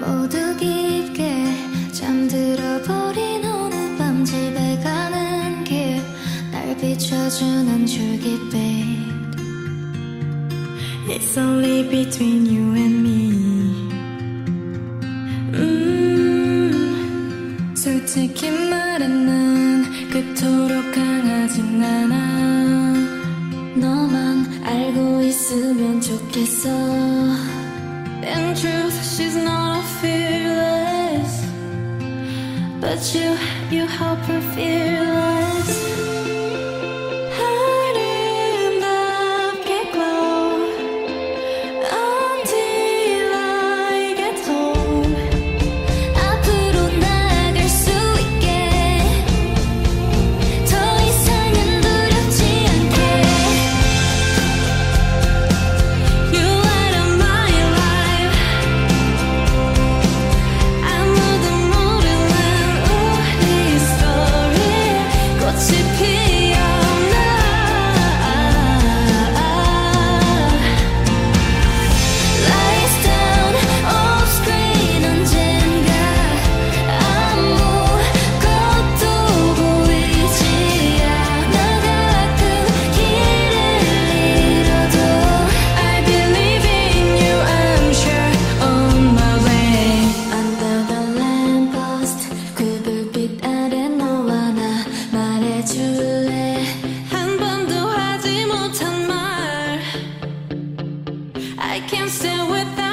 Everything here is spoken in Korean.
모두 깊게 잠들어 버린 어느 밤 집에 가는 길 날 비춰주는 줄기빛 It's only between you and me. 음, 솔직히 말해 난 그토록 강하진 않아. 너만 알고 있으면 좋겠어 In truth, she's not fearless. But you, you help her fearless. I can't stay without